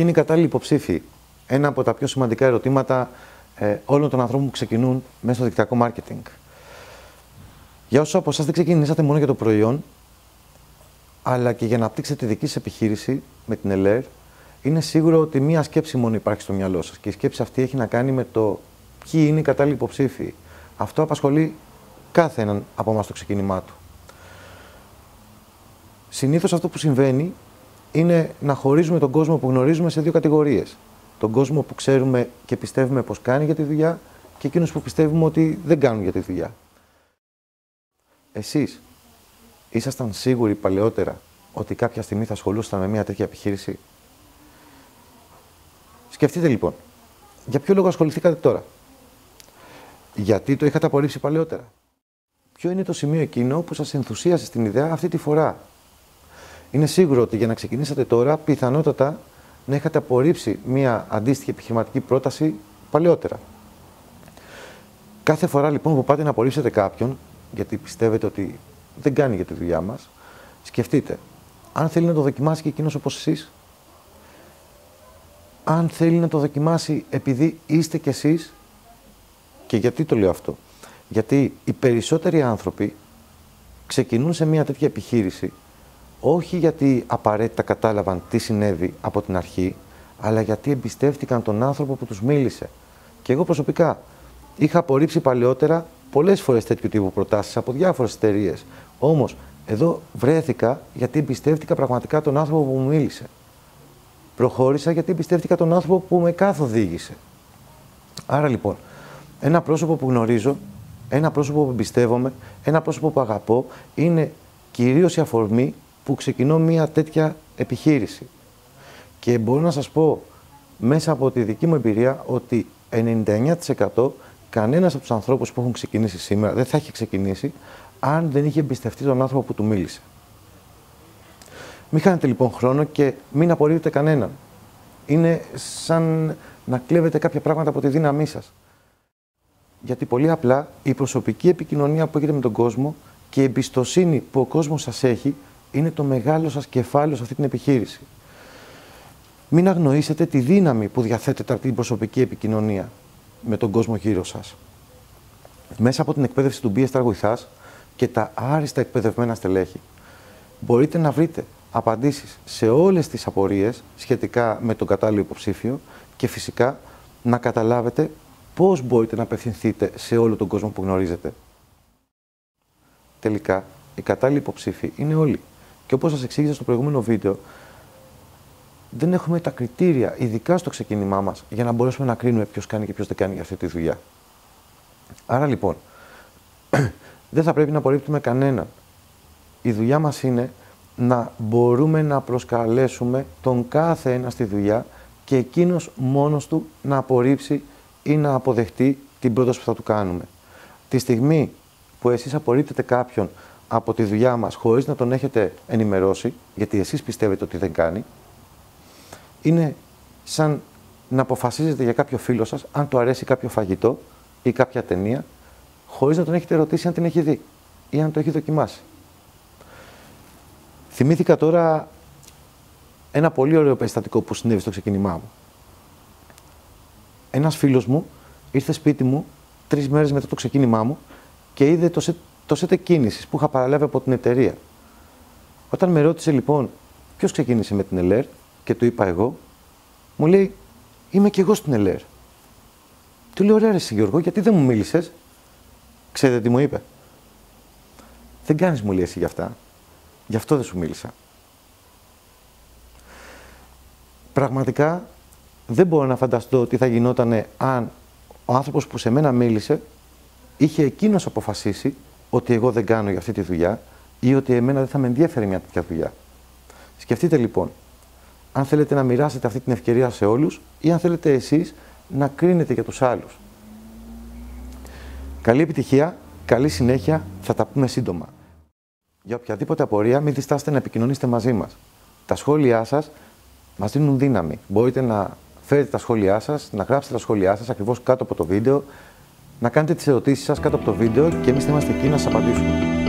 είναι οι κατάλληλοι υποψήφοι; Ένα από τα πιο σημαντικά ερωτήματα ε, όλων των ανθρώπων που ξεκινούν μέσα στο δικτυακό marketing. Για όσου από εσάς δεν ξεκινήσατε μόνο για το προϊόν, αλλά και για να απτύξετε τη δική σας επιχείρηση με την ΕΛΕΡ, είναι σίγουρο ότι μία σκέψη μόνο υπάρχει στο μυαλό σας. Και η σκέψη αυτή έχει να κάνει με το ποιοι είναι οι κατάλληλοι υποψήφοι. Αυτό απασχολεί κάθε έναν από εμάς στο ξεκίνημά του. Συνήθως αυτό που συμβαίνει είναι να χωρίζουμε τον κόσμο που γνωρίζουμε σε δύο κατηγορίες. Τον κόσμο που ξέρουμε και πιστεύουμε πως κάνει για τη δουλειά και εκείνους που πιστεύουμε ότι δεν κάνουν για τη δουλειά. Εσείς ήσασταν σίγουροι παλαιότερα ότι κάποια στιγμή θα ασχολούσαν με μια τέτοια επιχείρηση; Σκεφτείτε λοιπόν, για ποιο λόγο ασχοληθήκατε τώρα; Γιατί το είχατε απορρίψει παλαιότερα; Ποιο είναι το σημείο εκείνο που σας ενθουσίασε στην ιδέα αυτή τη φορά; Είναι σίγουρο ότι για να ξεκινήσετε τώρα, πιθανότατα να είχατε απορρίψει μια αντίστοιχη επιχειρηματική πρόταση παλαιότερα. Κάθε φορά λοιπόν που πάτε να απορρίψετε κάποιον, γιατί πιστεύετε ότι δεν κάνει για τη δουλειά μας, σκεφτείτε, αν θέλει να το δοκιμάσει και εκείνος όπως εσείς, αν θέλει να το δοκιμάσει επειδή είστε κι εσείς, και γιατί το λέω αυτό. Γιατί οι περισσότεροι άνθρωποι ξεκινούν σε μια τέτοια επιχείρηση όχι γιατί απαραίτητα κατάλαβαν τι συνέβη από την αρχή, αλλά γιατί εμπιστεύτηκαν τον άνθρωπο που τους μίλησε. Και εγώ προσωπικά είχα απορρίψει παλαιότερα πολλές φορές τέτοιου τύπου προτάσεις από διάφορες εταιρείες. Όμως εδώ βρέθηκα γιατί εμπιστεύτηκα πραγματικά τον άνθρωπο που μου μίλησε. Προχώρησα γιατί εμπιστεύτηκα τον άνθρωπο που με καθοδήγησε. Άρα λοιπόν, ένα πρόσωπο που γνωρίζω, ένα πρόσωπο που εμπιστεύομαι, ένα πρόσωπο που αγαπώ, είναι κυρίως η αφορμή που ξεκινώ μια τέτοια επιχείρηση. Και μπορώ να σας πω μέσα από τη δική μου εμπειρία ότι 99% κανένας από τους ανθρώπους που έχουν ξεκινήσει σήμερα δεν θα έχει ξεκινήσει αν δεν είχε εμπιστευτεί τον άνθρωπο που του μίλησε. Μην χάνετε λοιπόν χρόνο και μην απορρίπτετε κανέναν. Είναι σαν να κλέβετε κάποια πράγματα από τη δύναμή σας. Γιατί πολύ απλά η προσωπική επικοινωνία που έχετε με τον κόσμο και η εμπιστοσύνη που ο κόσμος σας έχει είναι το μεγάλο σας κεφάλαιο σε αυτή την επιχείρηση. Μην αγνοήσετε τη δύναμη που διαθέτετε από την προσωπική επικοινωνία με τον κόσμο γύρω σας. Μέσα από την εκπαίδευση του BSTAR βοηθάς και τα άριστα εκπαιδευμένα στελέχη, μπορείτε να βρείτε απαντήσεις σε όλες τις απορίες σχετικά με τον κατάλληλο υποψήφιο και φυσικά να καταλάβετε πώς μπορείτε να απευθυνθείτε σε όλο τον κόσμο που γνωρίζετε. Τελικά, οι κατάλληλοι υποψήφοι είναι όλοι. Και όπως σας εξήγησα στο προηγούμενο βίντεο, δεν έχουμε τα κριτήρια, ειδικά στο ξεκίνημά μας, για να μπορέσουμε να κρίνουμε ποιος κάνει και ποιος δεν κάνει για αυτή τη δουλειά. Άρα λοιπόν, δεν θα πρέπει να απορρίπτουμε κανέναν. Η δουλειά μας είναι να μπορούμε να προσκαλέσουμε τον κάθε ένα στη δουλειά και εκείνος μόνος του να απορρίψει ή να αποδεχτεί την πρόταση που θα του κάνουμε. Τη στιγμή που εσείς απορρίπτετε κάποιον από τη δουλειά μας χωρίς να τον έχετε ενημερώσει, γιατί εσείς πιστεύετε ότι δεν κάνει, είναι σαν να αποφασίζετε για κάποιο φίλο σας αν του αρέσει κάποιο φαγητό ή κάποια ταινία, χωρίς να τον έχετε ρωτήσει αν την έχει δει ή αν το έχει δοκιμάσει. Θυμήθηκα τώρα ένα πολύ ωραίο περιστατικό που συνέβη στο ξεκίνημά μου. Ένας φίλος μου ήρθε σπίτι μου τρεις μέρες μετά το ξεκίνημά μου και είδε το σετ, το σετ κίνηση που είχα παραλάβει από την εταιρεία. Όταν με ρώτησε λοιπόν ποιος ξεκίνησε με την ΕΛΕΡ και του είπα εγώ, μου λέει Είμαι και εγώ στην ΕΛΕΡ. Του λέω: Ωραία, ρε Γιώργο, γιατί δεν μου μίλησες; Ξέρετε τι μου είπε; Δεν κάνεις μου λέει εσύ γι' αυτά. Γι' αυτό δεν σου μίλησα. Πραγματικά δεν μπορώ να φανταστώ τι θα γινόταν αν ο άνθρωπος που σε μένα μίλησε είχε εκείνος αποφασίσει ότι εγώ δεν κάνω για αυτή τη δουλειά ή ότι εμένα δεν θα με ενδιαφέρει μια τέτοια δουλειά. Σκεφτείτε λοιπόν, αν θέλετε να μοιράσετε αυτή την ευκαιρία σε όλους ή αν θέλετε εσείς να κρίνετε για τους άλλους. Καλή επιτυχία, καλή συνέχεια, θα τα πούμε σύντομα. Για οποιαδήποτε απορία, μην διστάσετε να επικοινωνήσετε μαζί μας. Τα σχόλιά σας μας δίνουν δύναμη. Μπορείτε να φέρετε τα σχόλιά σας, να γράψετε τα σχόλιά σας ακριβώς κάτω από το βίντεο, να κάνετε τις ερωτήσεις σας κάτω από το βίντεο και εμείς θα είμαστε εκεί να σας απαντήσουμε.